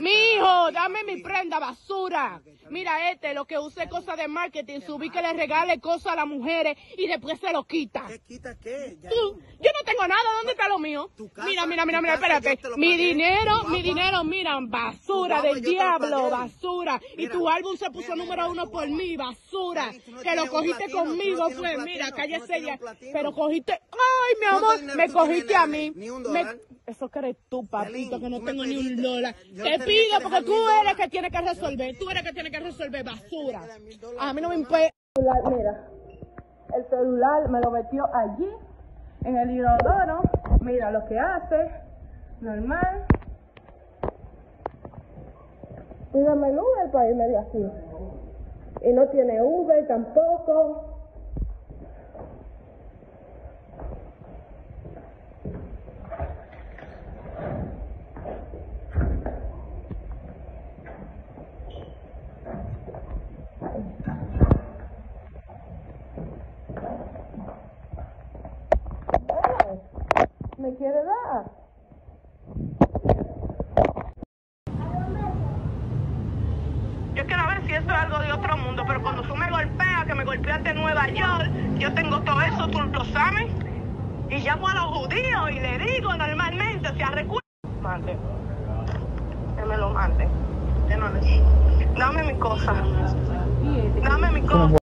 Mijo, dame mi prenda, basura. Mira este, lo que use cosas de marketing, subí que le regale cosas a las mujeres y después se lo quita. ¿Qué quita qué? Tú, yo no tengo nada, ¿dónde está lo mío? Casa, Mira, mira, mira, mira, espérate. Mi dinero, mi dinero, mira, basura del diablo, basura. Y tu álbum se puso mira, número uno por mí, basura. No Que tienes lo cogiste platino, no conmigo, tienes un fue, platino, mira, no cállese tienes ya. Pero cogiste, ay, mi ¿Cuánto amor, me cogiste tienes, a mí. Ni un Me- dólar. Eso que eres tú, papito, que no tengo ni un dólar. Te pido que porque tú eres que tiene que resolver. Tú eres que tiene que resolver basura. A mí no me importa. Mira, el celular me lo metió allí, en el inodoro. Mira lo que hace, normal. Dígame el Uber para irme de aquí. Y no tiene Uber tampoco. ¿Me quiere dar? Yo quiero ver si esto es algo de otro mundo, pero cuando tú me golpeas, que me golpeaste en Nueva York, yo tengo todo eso, tú lo sabes. Y llamo a los judíos y le digo normalmente, si recuerda. Mande. Que me lo mande. Dame mi cosa. Dame mi cosa.